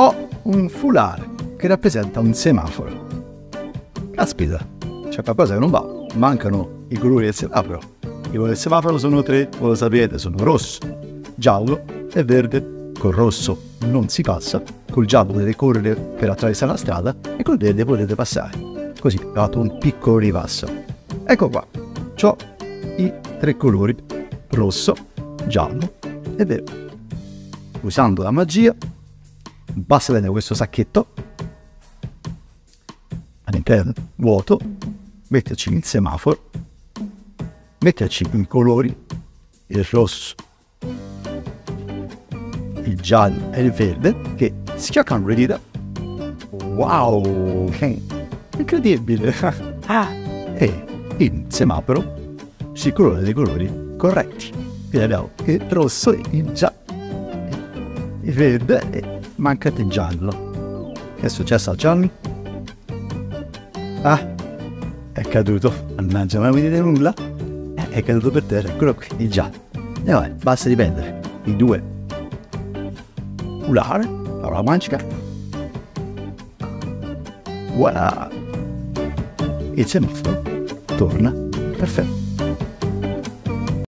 Ho un foulard che rappresenta un semaforo. Caspita, c'è qualcosa che non va. Mancano i colori del semaforo. I colori del semaforo sono tre, voi lo sapete, sono rosso, giallo e verde. Col rosso non si passa, col giallo potete correre per attraversare la strada e col verde potete passare. Così ho fatto un piccolo ripasso. Ecco qua, ho i tre colori, rosso, giallo e verde. Usando la magia, basta prendere questo sacchetto all'interno vuoto, metterci il semaforo, metterci i colori, il rosso, il giallo e il verde che schioccano le dita. Wow! Incredibile! Ah! E il semaforo si colora dei colori corretti. Quindi abbiamo il rosso, il giallo, il verde e manca il giallo. Che è successo al giallo? Ah, è caduto. Mannaggia, non vedete nulla? Eh, è caduto per terra, eccolo qui, il giallo. E vabbè, basta riprendere i due foulard, parola magica. Voilà! Il semaforo torna perfetto.